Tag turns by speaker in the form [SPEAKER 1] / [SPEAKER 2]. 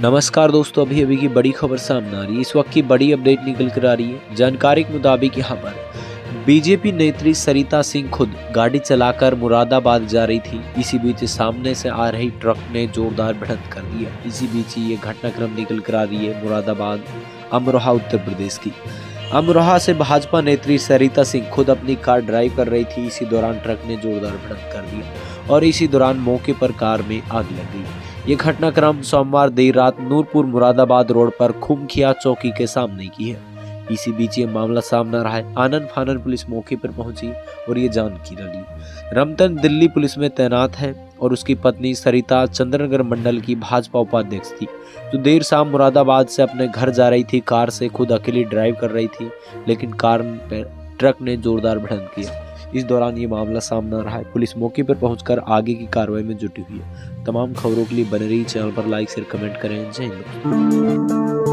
[SPEAKER 1] नमस्कार दोस्तों, अभी अभी की बड़ी खबर सामने आ रही है। इस वक्त की बड़ी अपडेट निकल कर आ रही है। जानकारी के मुताबिक यहाँ पर बीजेपी नेत्री सरिता सिंह खुद गाड़ी चलाकर मुरादाबाद जा रही थी। इसी बीच सामने से आ रही ट्रक ने जोरदार भिड़ंत कर दिया। इसी बीच ये घटनाक्रम निकल कर आ रही है मुरादाबाद, अमरोहा, उत्तर प्रदेश की। अमरोहा से भाजपा नेत्री सरिता सिंह खुद अपनी कार ड्राइव कर रही थी। इसी दौरान ट्रक ने जोरदार भिड़ंत कर दिया और इसी दौरान मौके पर कार में आग लग गई। ये घटनाक्रम सोमवार देर रात नूरपुर मुरादाबाद रोड पर खुमखिया चौकी के सामने की है। इसी बीच ये मामला सामने रहा है। आनंद फानन पुलिस मौके पर पहुँची और ये जानकारी ली रमतन दिल्ली पुलिस में तैनात है और उसकी पत्नी सरिता चंद्रनगर मंडल की भाजपा उपाध्यक्ष थी। जो देर शाम मुरादाबाद से अपने घर जा रही थी। कार से खुद अकेली ड्राइव कर रही थी, लेकिन कार ट्रक ने जोरदार भिड़ंत किया। इस दौरान ये मामला सामना रहा है। पुलिस मौके पर पहुंचकर आगे की कार्रवाई में जुटी हुई है। तमाम खबरों के लिए बने रही चैनल पर लाइक, शेयर, कमेंट करें। जय हिंद।